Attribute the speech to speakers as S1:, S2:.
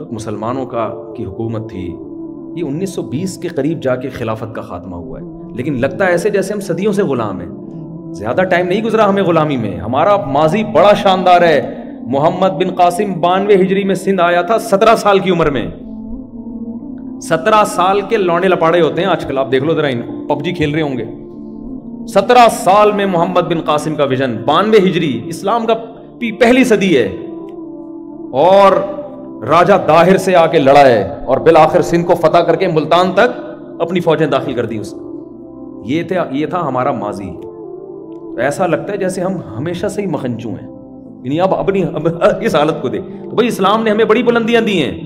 S1: मुसलमानों का की हुकूमत थी, ये 1920 के करीब जाके खिलाफत का खात्मा हुआ है। लेकिन लगता है ऐसे जैसे हम सदियों से गुलाम हैं। ज़्यादा टाइम नहीं गुजरा हमें गुलामी में। हमारा माजी बड़ा शानदार है। मोहम्मद बिन कासिम बानवे हिजरी में सिंध आया था सत्रह साल की उम्र में। सत्रह साल के लौंडे लपाड़े होते हैं आजकल। आप देख लो जरा इन पबजी खेल रहे होंगे। सत्रह साल में मोहम्मद बिन कासिम का विजन, बानवे हिजरी, इस्लाम का पहली सदी है। और राजा दाहिर से आके लड़ा है और बिल आखिर सिंध को फतेह करके मुल्तान तक अपनी फौजें दाखिल कर दी उसने। ये थे, ये था हमारा माजी। ऐसा लगता है जैसे हम हमेशा से ही मखनचू हैं। यानी अब अपनी, अब इस हालत को दे तो भाई इस्लाम ने हमें बड़ी बुलंदियाँ दी हैं।